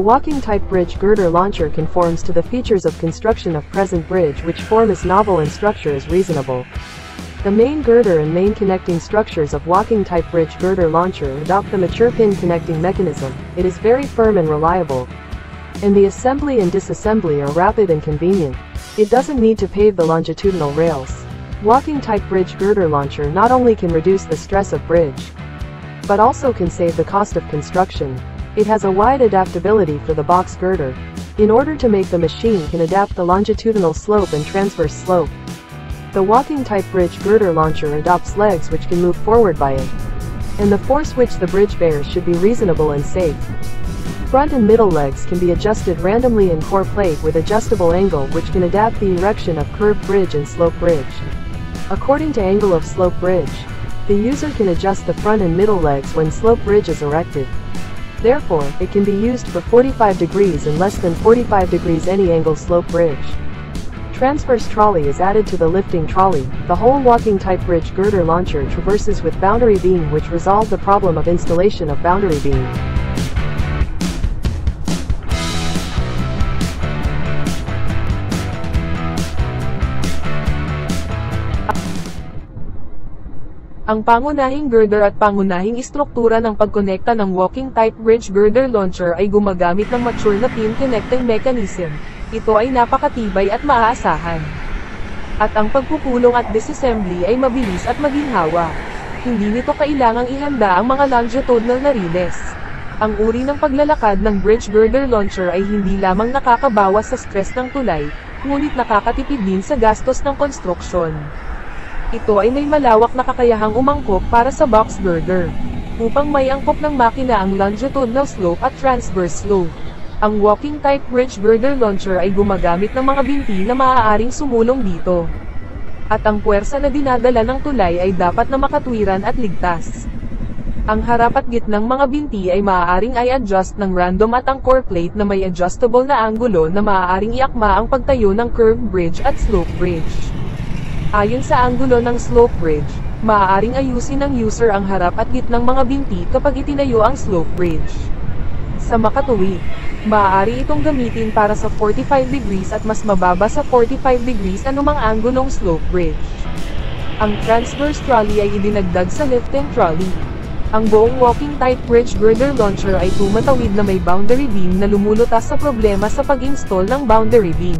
walking type bridge girder launcher conforms to the features of construction of present bridge which form is novel and structure is reasonable. The main girder and main connecting structures of walking type bridge girder launcher adopt the mature pin connecting mechanism, it is very firm and reliable. And the assembly and disassembly are rapid and convenient. It doesn't need to pave the longitudinal rails. Walking type bridge girder launcher not only can reduce the stress of bridge, but also can save the cost of construction. It has a wide adaptability for the box girder. In order to make the machine can adapt the longitudinal slope and transverse slope. The walking type bridge girder launcher adopts legs which can move forward by it. And the force which the bridge bears should be reasonable and safe. Front and middle legs can be adjusted randomly in core plate with adjustable angle which can adapt the erection of curved bridge and slope bridge. According to angle of slope bridge, the user can adjust the front and middle legs when slope bridge is erected. Therefore, it can be used for 45 degrees and less than 45 degrees any angle slope bridge. Transverse trolley is added to the lifting trolley. The whole walking type bridge girder launcher traverses with boundary beam which resolve the problem of installation of boundary beam. Ang pangunahing girder at pangunahing istruktura ng pagkonekta ng walking type bridge girder launcher ay gumagamit ng mature na pin connecting mechanism. Ito ay napakatibay at maaasahan. At ang pagpupulong at disassembly ay mabilis at maginhawa. Hindi nito kailangang ihanda ang mga longitudinal na riles. Ang uri ng paglalakad ng bridge girder launcher ay hindi lamang nakakabawas sa stress ng tulay, ngunit nakakatipid din sa gastos ng konstruksyon. Ito ay may malawak na kakayahang umangkop para sa box girder. Upang may angkop ng makina ang longitudinal slope at transverse slope. Ang walking type bridge girder launcher ay gumagamit ng mga binti na maaaring sumulong dito. At ang puwersa na dinadala ng tulay ay dapat na makatwiran at ligtas. Ang harap at gitnang mga binti ay maaaring i-adjust ng random at ang core plate na may adjustable na anggulo na maaaring iakma ang pagtayo ng curved bridge at slope bridge. Ayon sa anggulo ng slope bridge, maaaring ayusin ng user ang harap at gitnang mga binti kapag itinayo ang slope bridge. Sa makatuwi, maaari itong gamitin para sa 45 degrees at mas mababa sa 45 degrees anumang anggulong slope bridge. Ang transverse trolley ay idinagdag sa lifting trolley. Ang buong walking type bridge girder launcher ay tumatawid na may boundary beam na lumulutas sa problema sa pag-install ng boundary beam.